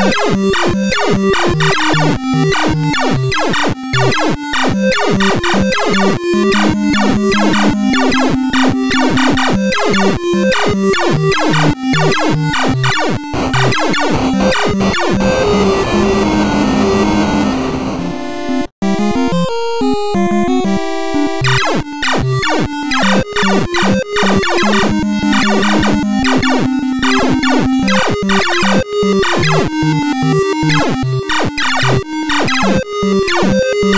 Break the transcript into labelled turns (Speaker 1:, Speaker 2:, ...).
Speaker 1: you